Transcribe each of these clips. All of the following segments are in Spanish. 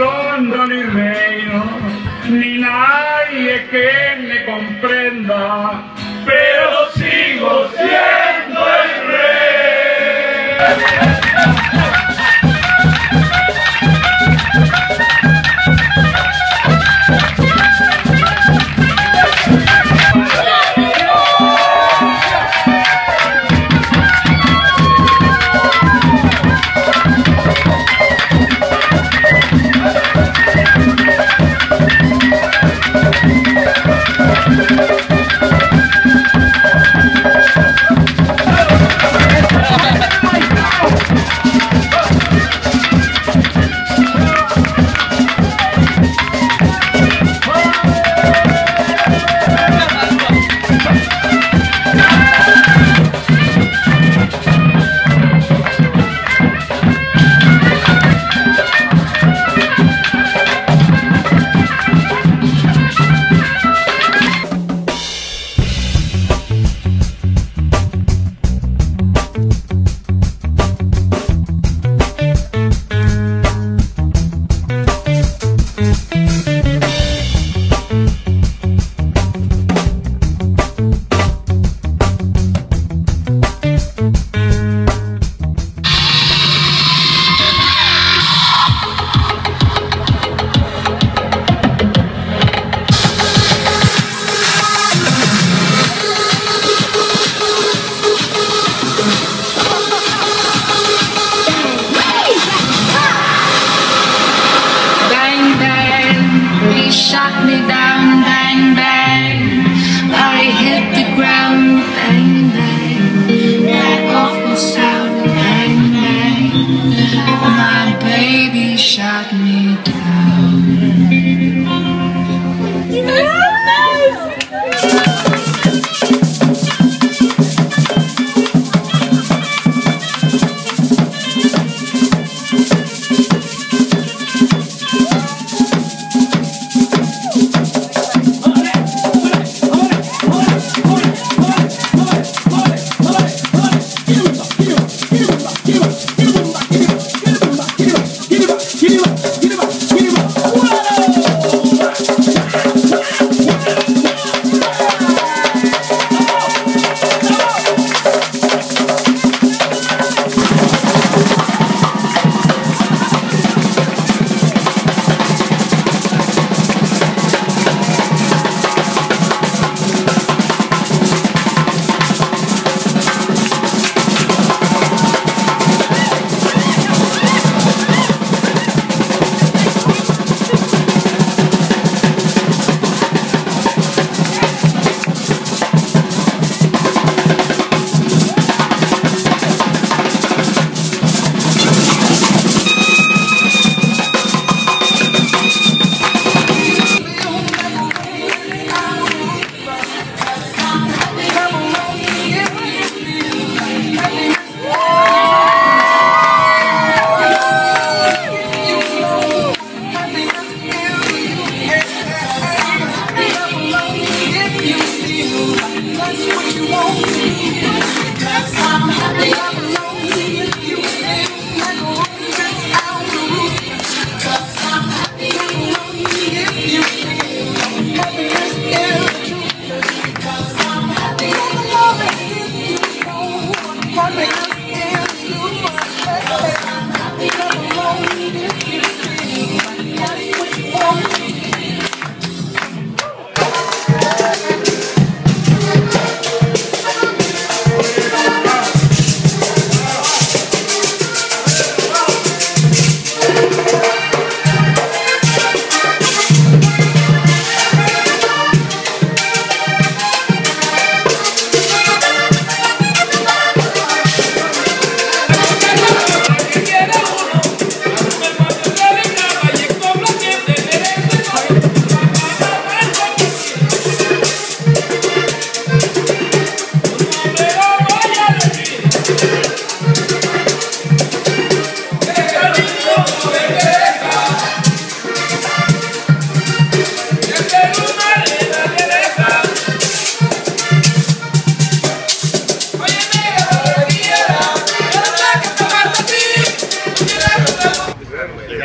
Trono ni reino, ni nadie que me comprenda, pero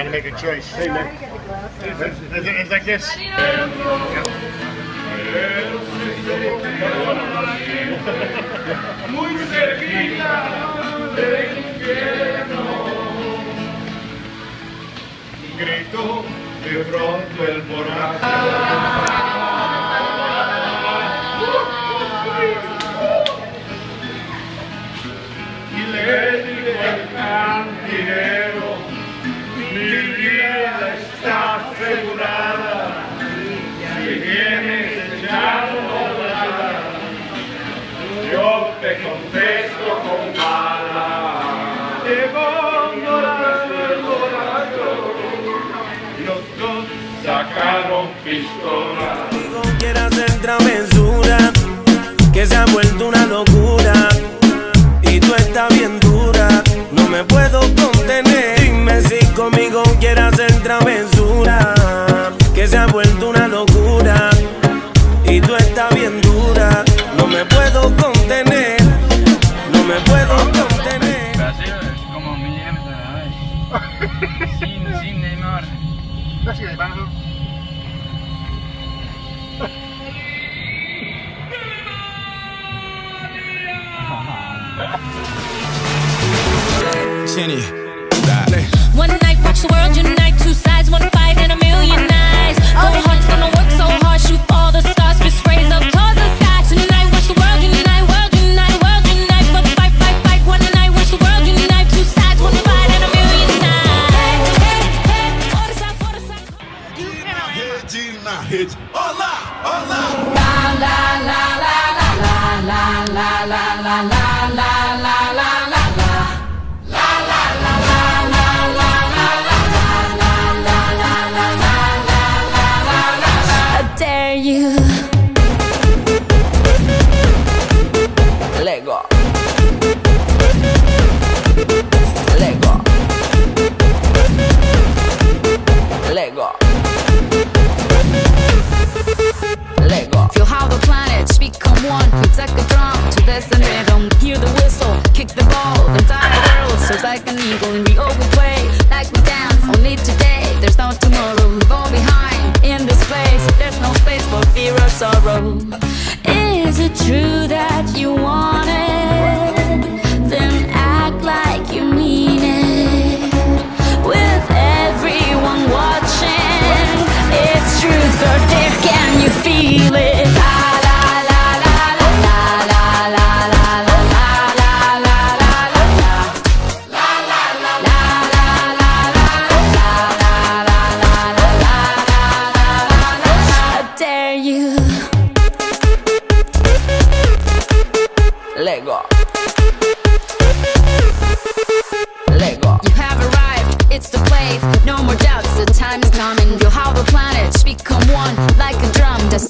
to make a choice. Muy cerquita de el sacaron pistola. Quieras hacer travesura, que se ha vuelto una locura.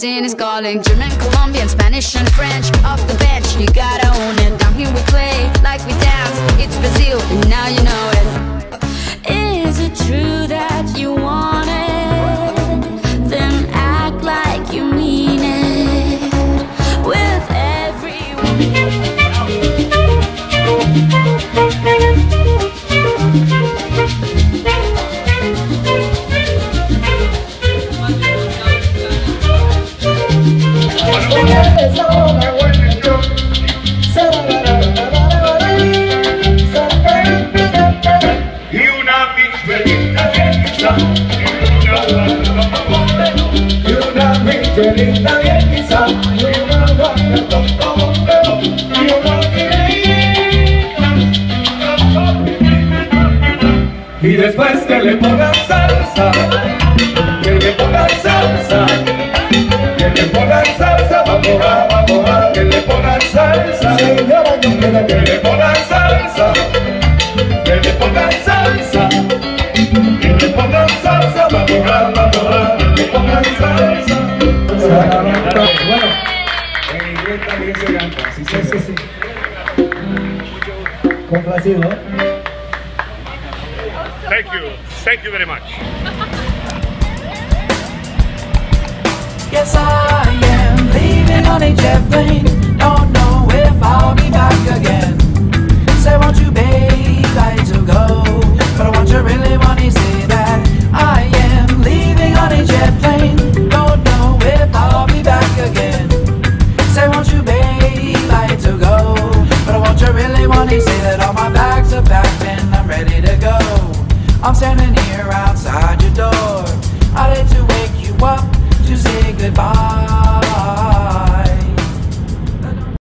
Latin is calling German, Colombian, Spanish and French. Off the bench, you gotta own it. Down here we play like we dance. It's Brazil and now Y después que le pongan salsa, que le pongan salsa que le pongan salsa, que le pongan salsa, que le pongan salsa, que le pongan salsa, que le pongan salsa, que le pongan salsa. Thank you, thank you very much. Yes, I am leaving on a jet plane. Don't know if I'll be back again. Say, won't you, babe, like to go? But what you really want to see.